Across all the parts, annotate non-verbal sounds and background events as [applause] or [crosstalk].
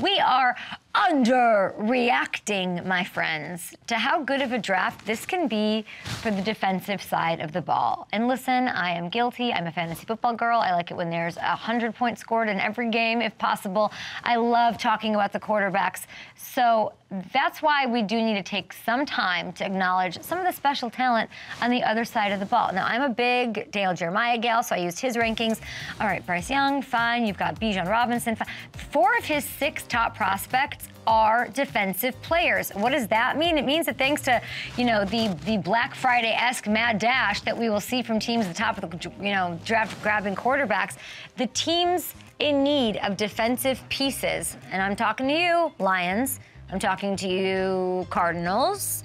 We are underreacting, my friends, to how good of a draft this can be for the defensive side of the ball. And listen, I am guilty. I'm a fantasy football girl. I like it when there's a 100 points scored in every game, if possible. I love talking about the quarterbacks. So that's why we do need to take some time to acknowledge some of the special talent on the other side of the ball. Now, I'm a big Daniel Jeremiah gal, so I used his rankings. All right, Bryce Young, fine. You've got Bijan Robinson. Fine. Four of his six top prospects are defensive players. What does that mean? It means that thanks to, you know, the the Black Friday-esque mad dash that we will see from teams at the top of the, you know, draft grabbing quarterbacks, the teams in need of defensive pieces, and I'm talking to you, Lions, I'm talking to you, Cardinals,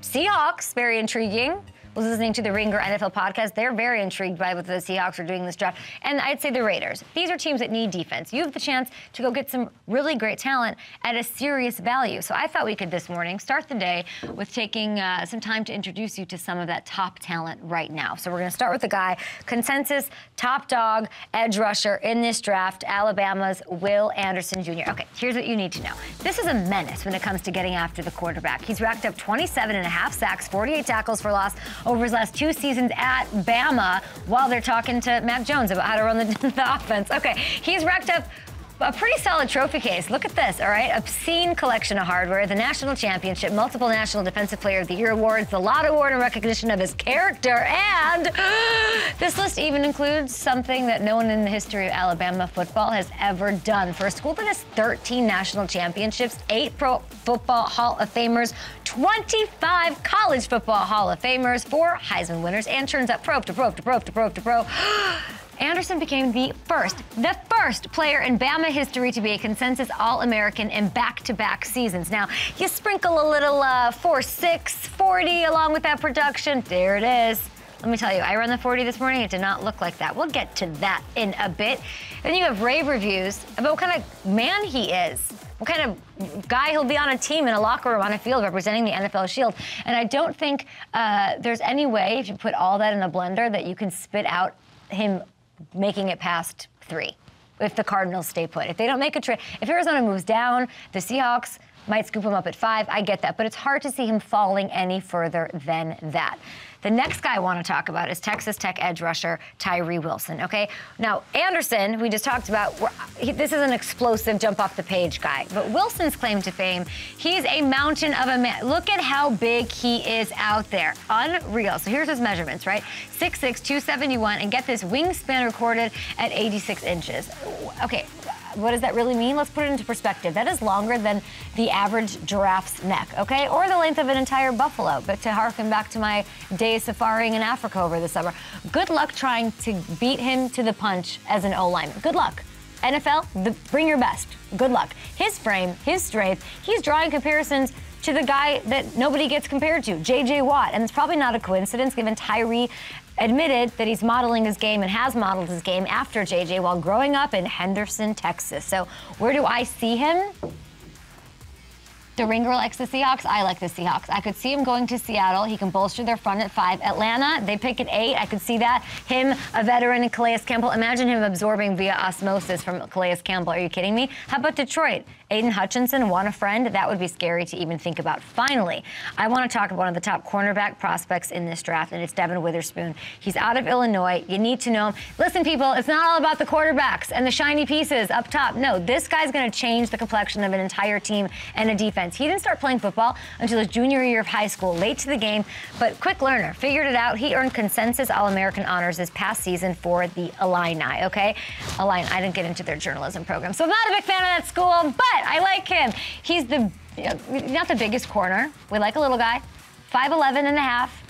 Seahawks, very intriguing was listening to the Ringer NFL podcast. They're very intrigued by what the Seahawks are doing this draft. And I'd say the Raiders. These are teams that need defense. You have the chance to go get some really great talent at a serious value. So I thought we could this morning start the day with taking uh, some time to introduce you to some of that top talent right now. So we're going to start with the guy, consensus top dog, edge rusher in this draft, Alabama's Will Anderson Jr. Okay, here's what you need to know. This is a menace when it comes to getting after the quarterback. He's racked up 27 and a half sacks, 48 tackles for loss, over his last two seasons at Bama while they're talking to Mac Jones about how to run the, [laughs] the offense. Okay, he's racked up a pretty solid trophy case. Look at this, all right? Obscene collection of hardware, the national championship, multiple National Defensive Player of the Year awards, the Lott Award in recognition of his character, and [gasps] this list even includes something that no one in the history of Alabama football has ever done. For a school that has 13 national championships, eight Pro Football Hall of Famers, 25 College Football Hall of Famers, four Heisman winners, and turns up pro to pro to pro to pro to pro. [gasps] Anderson became the first, the first player in Bama history to be a consensus All American in back to back seasons. Now, you sprinkle a little uh, 4 6 40 along with that production. There it is. Let me tell you, I ran the 40 this morning. It did not look like that. We'll get to that in a bit. Then you have rave reviews about what kind of man he is, what kind of guy he'll be on a team in a locker room on a field representing the NFL Shield. And I don't think uh, there's any way, if you put all that in a blender, that you can spit out him making it past three if the Cardinals stay put. If they don't make a trade, if Arizona moves down, the Seahawks might scoop him up at five. I get that, but it's hard to see him falling any further than that. The next guy I want to talk about is Texas Tech edge rusher Tyree Wilson. Okay, now Anderson, we just talked about, he, this is an explosive jump off the page guy, but Wilson's claim to fame, he's a mountain of a man. Look at how big he is out there, unreal. So here's his measurements, right? 6'6", 271, and get this wingspan recorded at 86 inches. Okay, what does that really mean? Let's put it into perspective. That is longer than the average giraffe's neck, okay? Or the length of an entire buffalo. But to harken back to my days safaring in Africa over the summer, good luck trying to beat him to the punch as an O lineman. Good luck. NFL, the, bring your best. Good luck. His frame, his strength, he's drawing comparisons to the guy that nobody gets compared to, J.J. Watt. And it's probably not a coincidence given Tyree admitted that he's modeling his game and has modeled his game after JJ while growing up in Henderson, Texas. So, where do I see him? The ring girl likes the Seahawks. I like the Seahawks. I could see him going to Seattle. He can bolster their front at five. Atlanta, they pick at eight. I could see that. Him, a veteran in Calais Campbell. Imagine him absorbing via osmosis from Calais Campbell. Are you kidding me? How about Detroit? Aidan Hutchinson, want a friend? That would be scary to even think about. Finally, I want to talk about one of the top cornerback prospects in this draft, and it's Devon Witherspoon. He's out of Illinois. You need to know him. Listen, people, it's not all about the quarterbacks and the shiny pieces up top. No, this guy's going to change the complexion of an entire team and a defense. He didn't start playing football until his junior year of high school, late to the game, but quick learner. Figured it out. He earned consensus All American honors this past season for the Illini, okay? Illini, I didn't get into their journalism program, so I'm not a big fan of that school, but I like him. He's the not the biggest corner. We like a little guy, 5'11 and a half,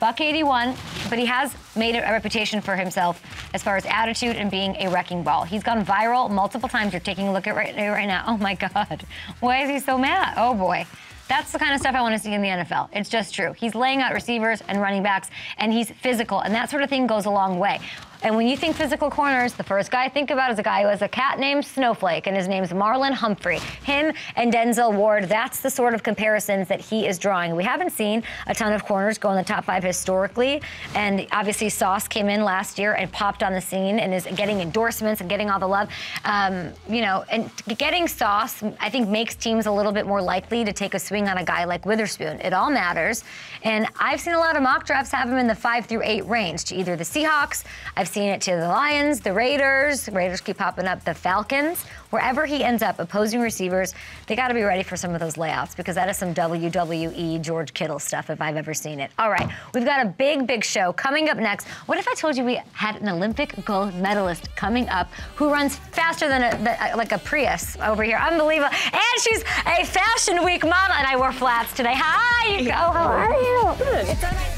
buck 81, but he has made a reputation for himself as far as attitude and being a wrecking ball. He's gone viral multiple times. You're taking a look at right, right now. [laughs] Oh my God. Why is he so mad? Oh boy. That's the kind of stuff I want to see in the NFL. It's just true. He's laying out receivers and running backs, and he's physical, and that sort of thing goes a long way. And when you think physical corners, the first guy I think about is a guy who has a cat named Snowflake, and his name's Marlon Humphrey. Him and Denzel Ward, that's the sort of comparisons that he is drawing. We haven't seen a ton of corners go in the top five historically, and obviously Sauce came in last year and popped on the scene and is getting endorsements and getting all the love. Um, you know, and getting Sauce, I think, makes teams a little bit more likely to take a swing on a guy like Witherspoon. It all matters. And I've seen a lot of mock drafts have him in the five through eight range to either the Seahawks, I've seen it to the Lions, the Raiders, Raiders keep popping up, the Falcons. Wherever he ends up, opposing receivers, they got to be ready for some of those layouts because that is some WWE George Kittle stuff if I've ever seen it. All right, we've got a big, big show coming up next. What if I told you we had an Olympic gold medalist coming up who runs faster than a, uh, like a Prius over here? Unbelievable. And she's a Fashion Week mama, and I wore flats today. Hi, you go. How are you? Good.